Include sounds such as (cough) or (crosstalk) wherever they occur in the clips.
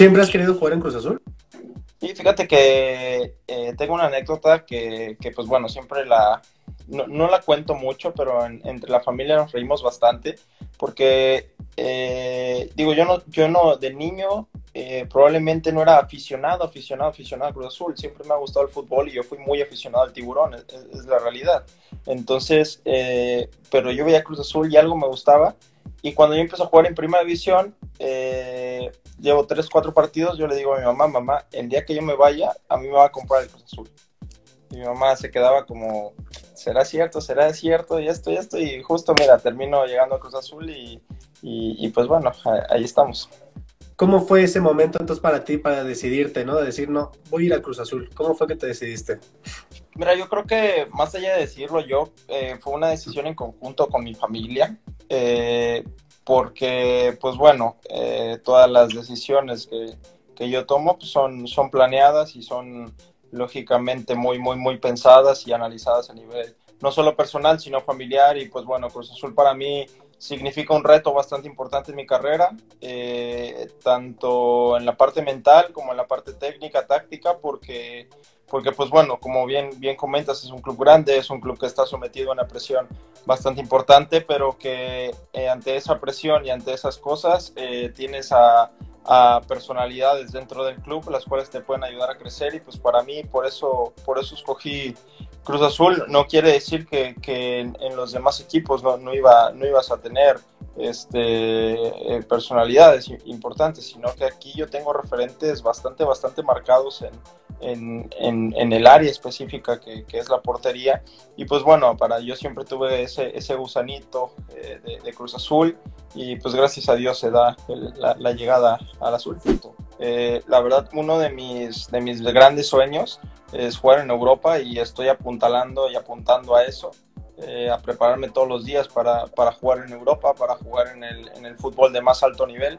¿Siempre has querido jugar en Cruz Azul? Y fíjate que eh, tengo una anécdota que, que, pues bueno, siempre la, no, no la cuento mucho, pero entre la familia nos reímos bastante, porque eh, digo, yo no, yo no, de niño eh, probablemente no era aficionado, aficionado, aficionado a Cruz Azul, siempre me ha gustado el fútbol y yo fui muy aficionado al tiburón, es, la realidad. Entonces, eh, pero yo veía Cruz Azul y algo me gustaba, y cuando yo empecé a jugar en Primera División, llevo tres, cuatro partidos, yo le digo a mi mamá, mamá, el día que yo me vaya, a mí me va a comprar el Cruz Azul. Y mi mamá se quedaba como, ¿será cierto? ¿Será cierto? Y esto y esto. Y justo, mira, termino llegando a Cruz Azul y, y, pues bueno, ahí estamos. ¿Cómo fue ese momento entonces para ti, para decidirte, ¿no? De decir, no, voy a ir a Cruz Azul. ¿Cómo fue que te decidiste? Mira, yo creo que más allá de decirlo yo, eh, fue una decisión en conjunto con mi familia, eh, porque, pues bueno, eh, todas las decisiones que, que yo tomo pues son, son planeadas y son lógicamente muy, muy, muy pensadas y analizadas a nivel no solo personal, sino familiar. Y pues bueno, Cruz Azul para mí significa un reto bastante importante en mi carrera, eh, tanto en la parte mental como en la parte técnica, táctica, porque, porque pues bueno, como bien, bien comentas, es un club grande, es un club que está sometido a una presión bastante importante, pero que eh, ante esa presión y ante esas cosas eh, tienes a a personalidades dentro del club, las cuales te pueden ayudar a crecer y pues para mí por eso, por eso escogí Cruz Azul. No quiere decir que, que en, los demás equipos no, no, iba, no ibas a tener este, eh, personalidades importantes, sino que aquí yo tengo referentes bastante, bastante marcados en, en, en, el área específica que, que, es la portería. Y pues bueno, para yo siempre tuve ese, ese gusanito eh, de, Cruz Azul y pues gracias a Dios se da la, llegada al azul. Eh, la verdad, uno de mis, de mis grandes sueños es jugar en Europa y estoy apuntalando y apuntando a eso. Eh, a prepararme todos los días para, para, jugar en Europa, para jugar en el, en el fútbol de más alto nivel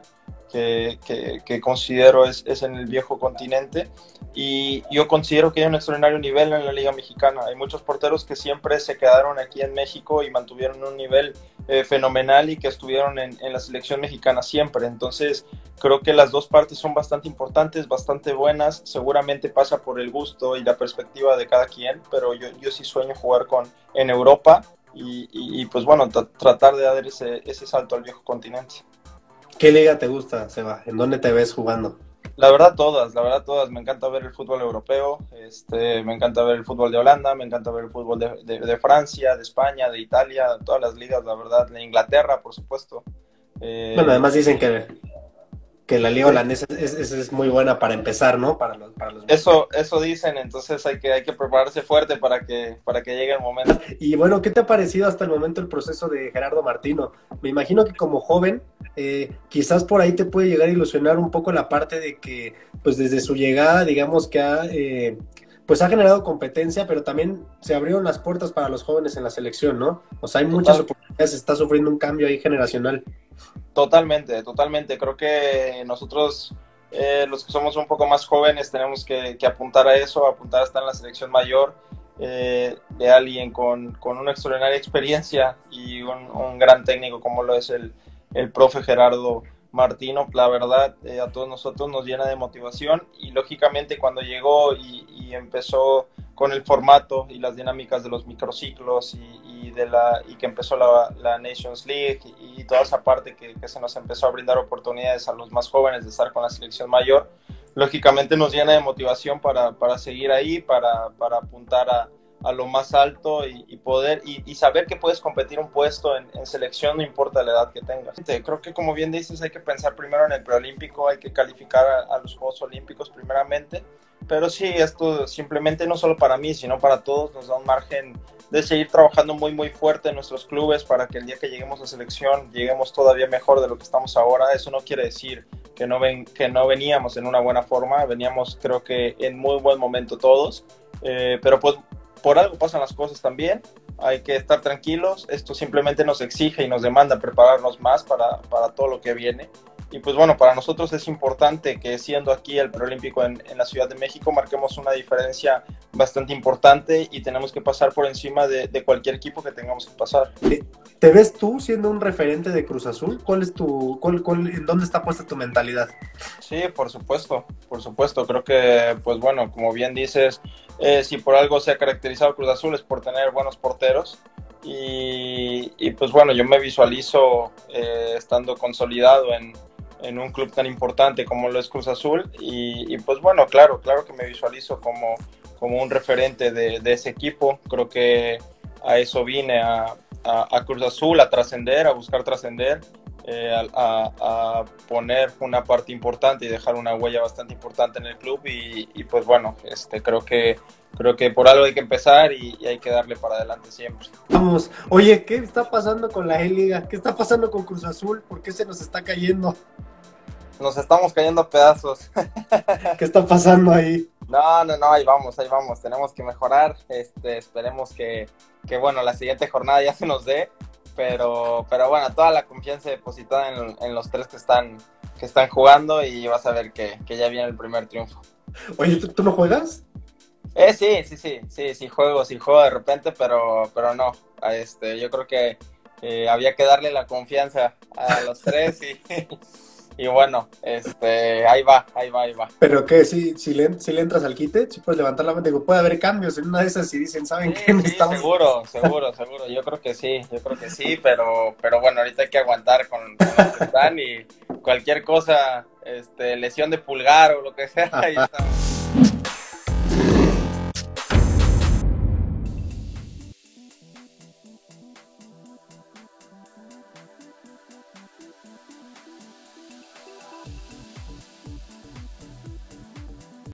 que, que, considero es, es, en el viejo continente. Y yo considero que hay un extraordinario nivel en la Liga Mexicana. Hay muchos porteros que siempre se quedaron aquí en México y mantuvieron un nivel eh, fenomenal y que estuvieron en, en, la selección mexicana siempre. Entonces, creo que las dos partes son bastante importantes, bastante buenas. Seguramente pasa por el gusto y la perspectiva de cada quien, pero yo, yo sí sueño jugar con, en Europa y, y, pues bueno, tratar de dar ese, ese salto al viejo continente. ¿Qué liga te gusta, Seba? ¿En dónde te ves jugando? La verdad todas, la verdad todas. Me encanta ver el fútbol europeo, este, me encanta ver el fútbol de Holanda, me encanta ver el fútbol de, de, Francia, de España, de Italia, todas las ligas, la verdad. De Inglaterra, por supuesto. Eh, bueno, además dicen que que la liga holandesa es, es, muy buena para empezar, ¿no? Para los, para los eso, eso dicen, entonces hay que, hay que prepararse fuerte para que, para que llegue el momento. (laughs) Y bueno, ¿qué te ha parecido hasta el momento el proceso de Gerardo Martino? Me imagino que como joven, eh, quizás por ahí te puede llegar a ilusionar un poco la parte de que, pues desde su llegada, digamos que ha... Eh, pues ha generado competencia, pero también se abrieron las puertas para los jóvenes en la selección, ¿no? O sea, hay muchas oportunidades, está sufriendo un cambio ahí generacional. Totalmente, totalmente. Creo que nosotros, eh, los que somos un poco más jóvenes, tenemos que, apuntar a eso, apuntar a estar en la selección mayor eh, de alguien con, una extraordinaria experiencia y un, gran técnico como lo es el, el profe Gerardo Martino, la verdad, eh, a todos nosotros nos llena de motivación y lógicamente cuando llegó y, empezó con el formato y las dinámicas de los microciclos y, de la, y que empezó la, Nations League y, toda esa parte que, se nos empezó a brindar oportunidades a los más jóvenes de estar con la selección mayor, lógicamente nos llena de motivación para, para seguir ahí, para, para apuntar a, a lo más alto y, poder y, saber que puedes competir un puesto en, selección no importa la edad que tengas. Creo que como bien dices hay que pensar primero en el preolímpico, hay que calificar a, los Juegos Olímpicos primeramente, pero sí, esto simplemente no solo para mí, sino para todos nos da un margen de seguir trabajando muy muy fuerte en nuestros clubes para que el día que lleguemos a selección lleguemos todavía mejor de lo que estamos ahora. Eso no quiere decir que no, ven, que no veníamos en una buena forma, veníamos creo que en muy buen momento todos, eh, pero pues por algo pasan las cosas también, hay que estar tranquilos, esto simplemente nos exige y nos demanda prepararnos más para, para todo lo que viene. Y pues bueno, para nosotros es importante que siendo aquí el preolímpico en, en la Ciudad de México marquemos una diferencia bastante importante y tenemos que pasar por encima de, de cualquier equipo que tengamos que pasar. ¿Te ves tú siendo un referente de Cruz Azul? ¿Cuál es tu, cuál, cuál, en dónde está puesta tu mentalidad? Sí, por supuesto, por supuesto. Creo que, pues bueno, como bien dices, eh, si por algo se ha caracterizado Cruz Azul es por tener buenos porteros. Y, y pues bueno, yo me visualizo eh, estando consolidado en, en un club tan importante como lo es Cruz Azul y, y, pues bueno, claro, claro que me visualizo como, como un referente de, de ese equipo, creo que a eso vine, a, a, a Cruz Azul, a trascender, a buscar trascender, eh, a, a, poner una parte importante y dejar una huella bastante importante en el club y, y pues bueno, este, creo que creo que por algo hay que empezar y, y, hay que darle para adelante siempre. Vamos, oye, ¿qué está pasando con la E-Liga? ¿Qué está pasando con Cruz Azul? ¿Por qué se nos está cayendo? Nos estamos cayendo a pedazos. (laughs) ¿Qué está pasando ahí? No, no, no, ahí vamos, ahí vamos. Tenemos que mejorar. Este, esperemos que, que, bueno, la siguiente jornada ya se nos dé. Pero, pero bueno, toda la confianza depositada en, en los tres que están, que están jugando y vas a ver que, que ya viene el primer triunfo. Oye, ¿tú, ¿tú no juegas? Eh, sí, sí, sí, sí, sí juego, sí juego de repente, pero, pero no. Este, yo creo que eh, había que darle la confianza a los tres y, (laughs) y bueno, este, ahí va, ahí va, ahí va. Pero que si, si, le, si le entras al quite, si puedes levantar la mano, digo, puede haber cambios en una de esas y dicen, ¿saben sí, qué? Sí, estamos... Seguro, seguro, seguro. Yo creo que sí, yo creo que sí, pero, pero bueno, ahorita hay que aguantar con, con los que están y cualquier cosa, este, lesión de pulgar o lo que sea, ahí (laughs) estamos.